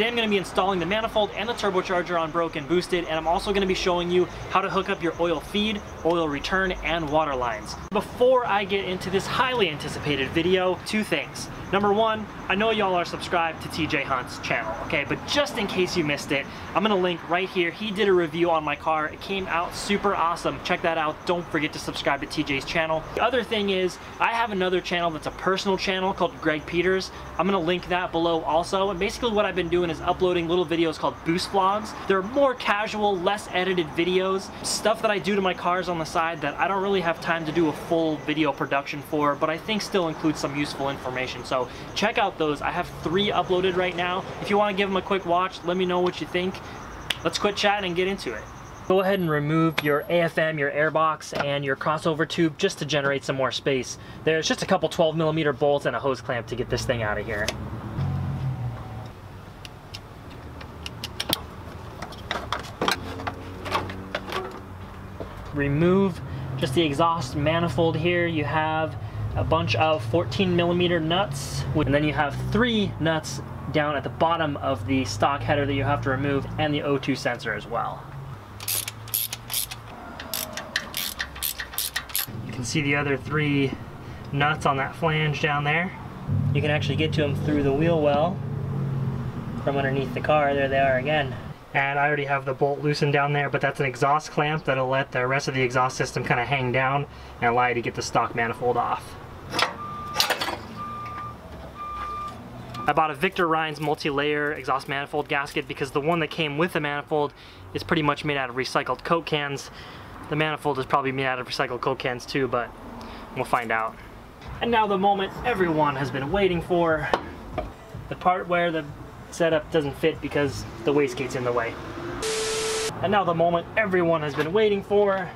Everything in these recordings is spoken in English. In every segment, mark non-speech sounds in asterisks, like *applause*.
Today I'm going to be installing the manifold and the turbocharger on Broke & Boosted and I'm also going to be showing you how to hook up your oil feed, oil return, and water lines. Before I get into this highly anticipated video, two things. Number one, I know y'all are subscribed to TJ Hunt's channel, okay? But just in case you missed it, I'm gonna link right here. He did a review on my car. It came out super awesome. Check that out. Don't forget to subscribe to TJ's channel. The other thing is, I have another channel that's a personal channel called Greg Peters. I'm gonna link that below also. And basically what I've been doing is uploading little videos called boost vlogs. They're more casual, less edited videos. Stuff that I do to my cars on the side that I don't really have time to do a full video production for, but I think still includes some useful information. So check out those. I have three uploaded right now. If you want to give them a quick watch, let me know what you think. Let's quit chatting and get into it. Go ahead and remove your AFM, your airbox, and your crossover tube just to generate some more space. There's just a couple 12 millimeter bolts and a hose clamp to get this thing out of here. Remove just the exhaust manifold here. You have a bunch of 14 millimeter nuts and then you have three nuts down at the bottom of the stock header that you have to remove and the O2 sensor as well. You can see the other three nuts on that flange down there. You can actually get to them through the wheel well from underneath the car. There they are again. And I already have the bolt loosened down there, but that's an exhaust clamp that'll let the rest of the exhaust system kind of hang down and allow you to get the stock manifold off. I bought a Victor Reinz multi-layer exhaust manifold gasket because the one that came with the manifold is pretty much made out of recycled Coke cans. The manifold is probably made out of recycled Coke cans too, but we'll find out. And now the moment everyone has been waiting for, the part where the setup doesn't fit because the wastegate's in the way. And now the moment everyone has been waiting for.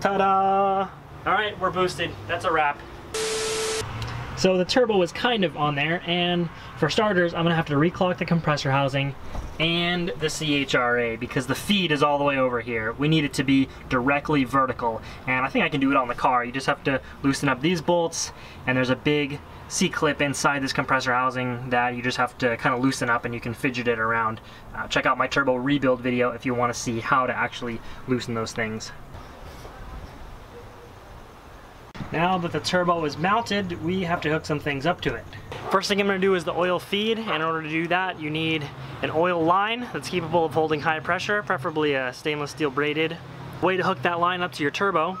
Ta-da! Alright, we're boosted. That's a wrap. So the turbo is kind of on there, and for starters, I'm gonna have to reclock the compressor housing and the CHRA because the feed is all the way over here. We need it to be directly vertical, and I think I can do it on the car. You just have to loosen up these bolts, and there's a big C-clip inside this compressor housing that you just have to kind of loosen up and you can fidget it around. Uh, check out my turbo rebuild video if you want to see how to actually loosen those things. Now that the turbo is mounted, we have to hook some things up to it. First thing I'm to do is the oil feed. In order to do that, you need an oil line that's capable of holding high pressure, preferably a stainless steel braided. Way to hook that line up to your turbo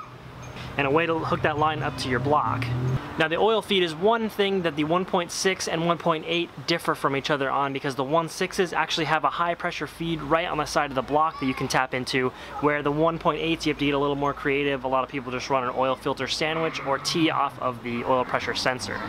and a way to hook that line up to your block. Now the oil feed is one thing that the 1.6 and 1.8 differ from each other on because the 1.6s actually have a high pressure feed right on the side of the block that you can tap into where the 1.8s you have to get a little more creative. A lot of people just run an oil filter sandwich or tee off of the oil pressure sensor.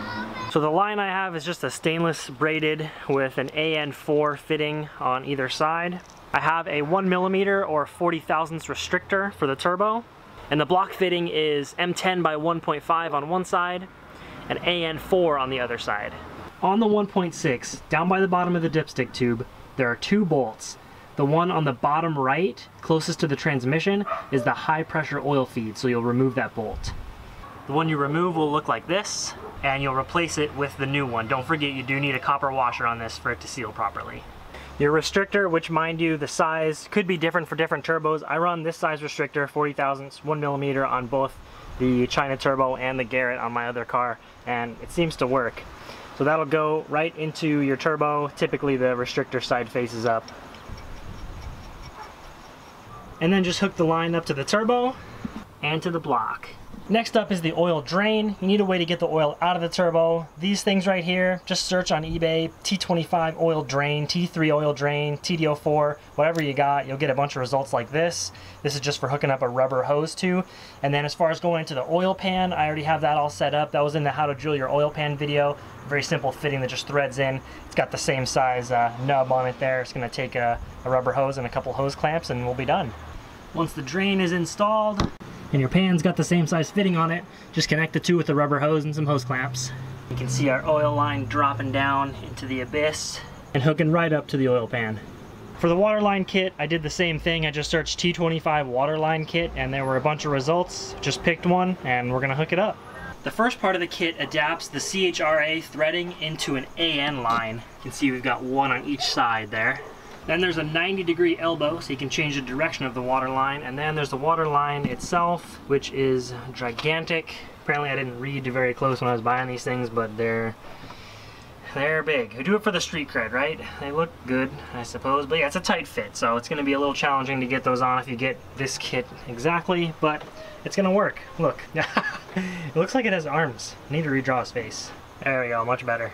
So the line I have is just a stainless braided with an AN4 fitting on either side. I have a 1 millimeter or 40 thousandths restrictor for the turbo and the block fitting is M10 by 1.5 on one side and AN4 on the other side. On the 1.6, down by the bottom of the dipstick tube, there are two bolts. The one on the bottom right, closest to the transmission, is the high pressure oil feed, so you'll remove that bolt. The one you remove will look like this, and you'll replace it with the new one. Don't forget you do need a copper washer on this for it to seal properly. Your restrictor, which mind you, the size could be different for different turbos. I run this size restrictor, 40 thousandths, one millimeter on both the China Turbo and the Garrett on my other car, and it seems to work. So that'll go right into your turbo. Typically the restrictor side faces up. And then just hook the line up to the turbo and to the block. Next up is the oil drain. You need a way to get the oil out of the turbo. These things right here, just search on eBay, T25 oil drain, T3 oil drain, TD04, whatever you got, you'll get a bunch of results like this. This is just for hooking up a rubber hose to. And then as far as going into the oil pan, I already have that all set up. That was in the how to drill your oil pan video. Very simple fitting that just threads in. It's got the same size uh, nub on it there. It's gonna take a, a rubber hose and a couple hose clamps and we'll be done. Once the drain is installed, and your pan's got the same size fitting on it. Just connect the two with the rubber hose and some hose clamps. You can see our oil line dropping down into the abyss and hooking right up to the oil pan. For the waterline kit, I did the same thing. I just searched T25 waterline kit and there were a bunch of results. Just picked one and we're gonna hook it up. The first part of the kit adapts the CHRA threading into an AN line. You can see we've got one on each side there. Then there's a 90 degree elbow so you can change the direction of the water line. And then there's the water line itself, which is gigantic. Apparently I didn't read very close when I was buying these things, but they're they're big. We do it for the street cred, right? They look good, I suppose. But yeah, it's a tight fit, so it's going to be a little challenging to get those on if you get this kit exactly, but it's going to work. Look. *laughs* it looks like it has arms. I need to redraw his face. There we go, much better.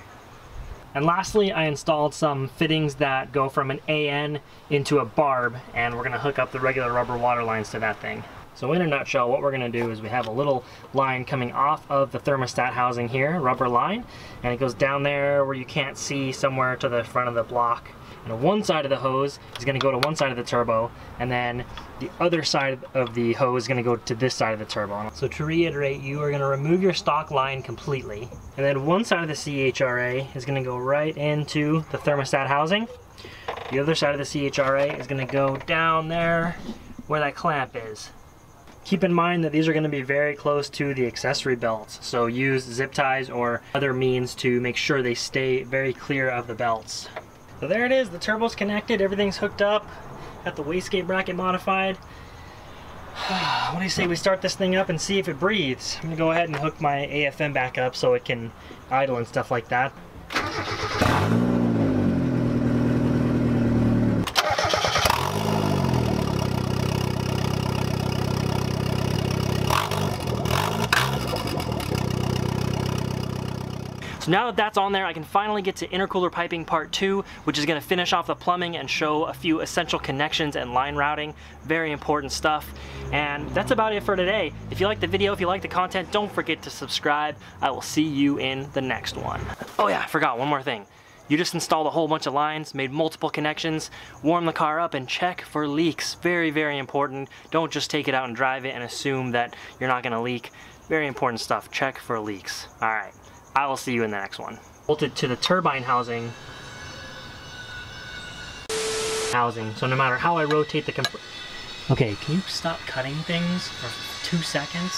And lastly, I installed some fittings that go from an AN into a barb, and we're going to hook up the regular rubber water lines to that thing. So in a nutshell, what we're going to do is we have a little line coming off of the thermostat housing here, rubber line, and it goes down there where you can't see somewhere to the front of the block. One side of the hose is going to go to one side of the turbo, and then the other side of the hose is going to go to this side of the turbo. So to reiterate, you are going to remove your stock line completely, and then one side of the CHRA is going to go right into the thermostat housing. The other side of the CHRA is going to go down there where that clamp is. Keep in mind that these are going to be very close to the accessory belts, so use zip ties or other means to make sure they stay very clear of the belts. So there it is, the turbo's connected, everything's hooked up, got the wastegate bracket modified. *sighs* what do you say we start this thing up and see if it breathes? I'm gonna go ahead and hook my AFM back up so it can idle and stuff like that. So now that that's on there, I can finally get to intercooler piping part two, which is gonna finish off the plumbing and show a few essential connections and line routing. Very important stuff. And that's about it for today. If you like the video, if you like the content, don't forget to subscribe. I will see you in the next one. Oh yeah, I forgot one more thing. You just installed a whole bunch of lines, made multiple connections, warm the car up and check for leaks. Very, very important. Don't just take it out and drive it and assume that you're not gonna leak. Very important stuff. Check for leaks. All right. I will see you in the next one. Bolted to the turbine housing. Housing. So no matter how I rotate the comp- Okay, can you stop cutting things for two seconds?